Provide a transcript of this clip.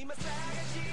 今探し